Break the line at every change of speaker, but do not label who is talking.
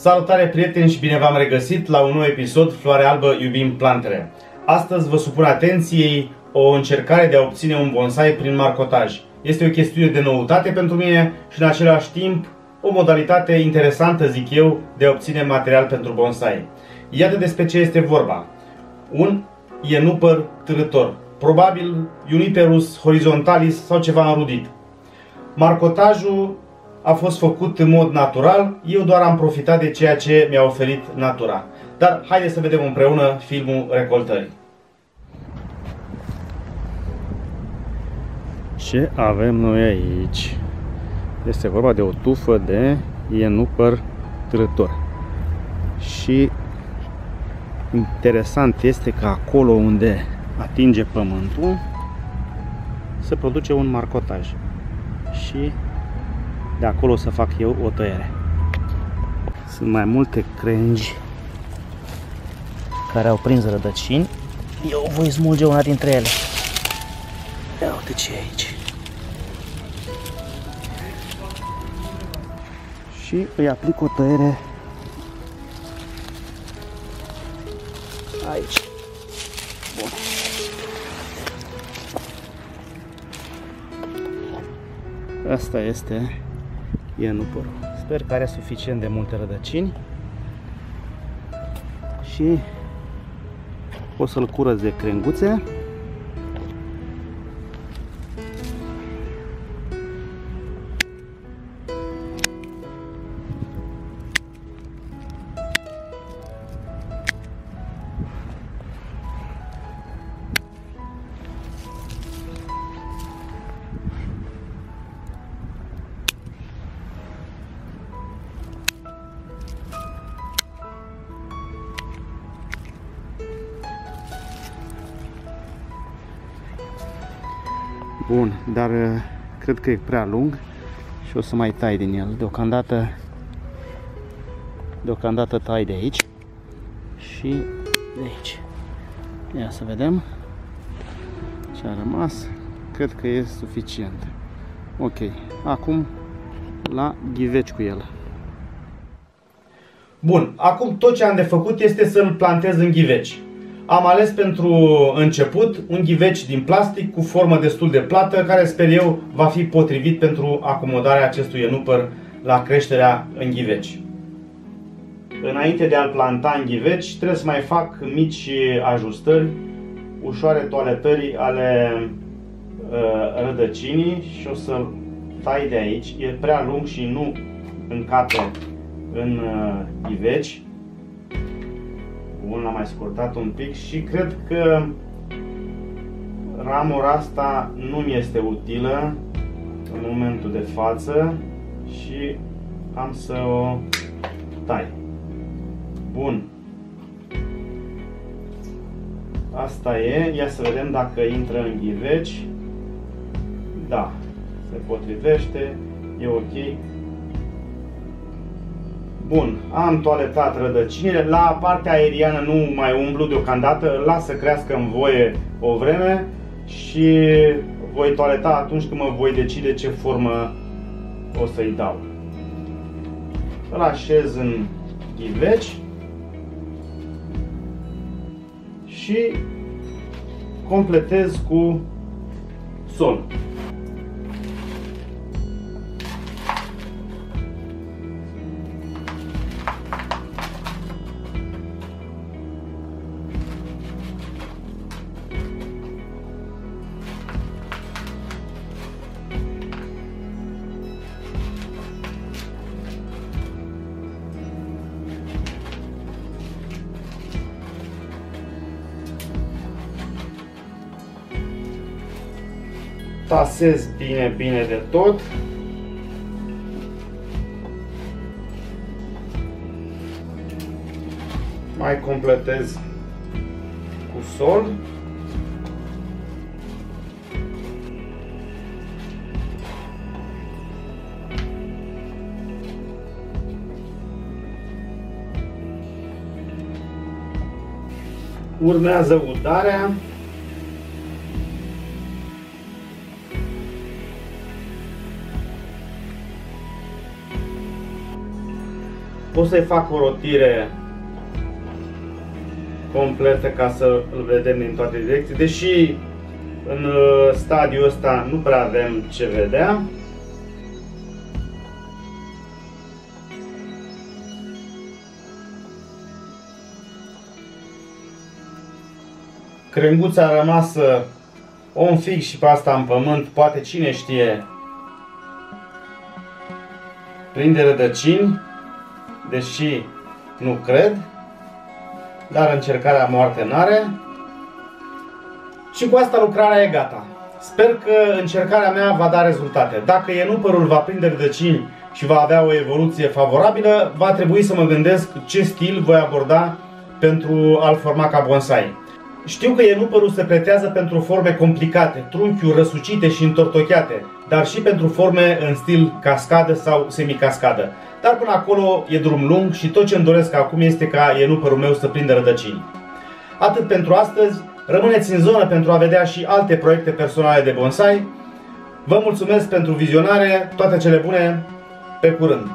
Salutare prieteni și bine v-am regăsit la un nou episod Floare Albă Iubim Plantele. Astăzi vă supun atenției o încercare de a obține un bonsai prin marcotaj. Este o chestiune de noutate pentru mine și în același timp o modalitate interesantă, zic eu, de a obține material pentru bonsai. Iată despre ce este vorba. Un ienupăr târător, probabil Juniperus horizontalis sau ceva înrudit. Marcotajul a fost făcut în mod natural, eu doar am profitat de ceea ce mi-a oferit natura. Dar haideți să vedem împreună filmul recoltării. Ce avem noi aici? Este vorba de o tufă de ienupăr trător. Și interesant este că acolo unde atinge pământul se produce un marcotaj. Și de acolo să fac eu o tăiere. Sunt mai multe crengi care au prins rădăcini. Eu voi smulge una dintre ele. Ia uite ce e aici. Și îi aplic o tăiere aici. Bun. Asta este ienupărul. Sper că are suficient de multe rădăcini și o să-l curăț de crenguțe. Bun, dar uh, cred că e prea lung și o să mai tai din el. Deocamdată, deocamdată tai de aici și de aici. Ia să vedem ce a rămas. Cred că e suficient. Ok, acum la ghiveci cu el. Bun, acum tot ce am de făcut este să-l plantez în ghiveci. Am ales pentru început un ghiveci din plastic cu formă destul de plată, care sper eu va fi potrivit pentru acomodarea acestui enupăr la creșterea în ghiveci. Înainte de a-l planta în ghiveci, trebuie să mai fac mici ajustări, ușoare toaletări ale uh, rădăcinii și o să-l tai de aici. E prea lung și nu încape în uh, ghiveci. Bun, l-am mai scurtat un pic și cred că ramura asta nu mi este utilă în momentul de față și am să o tai. Bun. Asta e. Ia să vedem dacă intră în ghiveci. Da, se potrivește. E ok. Bun, am toaletat rădăcinile, la partea aeriană nu mai umblu deocamdată, îl las să crească în voie o vreme și voi toaleta atunci când mă voi decide ce formă o să-i dau. Îl așez în ghiveci și completez cu sol. Tasez bine, bine de tot. Mai completez cu sol. Urmează udarea. Pot să-i fac o rotire completă ca să îl vedem din toate direcții, deși în uh, stadiul ăsta nu prea avem ce vedea. Crenguța a rămas un fix și pe asta în pământ, poate cine știe prinde rădăcini, deși nu cred, dar încercarea moarte n-are. Și cu asta lucrarea e gata. Sper că încercarea mea va da rezultate. Dacă enupărul va prinde rădăcini și va avea o evoluție favorabilă, va trebui să mă gândesc ce stil voi aborda pentru a-l forma ca bonsai. Știu că enupărul se pretează pentru forme complicate, trunchiuri răsucite și întortocheate, dar și pentru forme în stil cascadă sau semicascadă. Dar până acolo e drum lung și tot ce îmi doresc acum este ca enupărul meu să prindă rădăcini. Atât pentru astăzi, rămâneți în zonă pentru a vedea și alte proiecte personale de bonsai. Vă mulțumesc pentru vizionare, toate cele bune, pe curând!